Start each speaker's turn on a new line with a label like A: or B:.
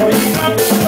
A: foi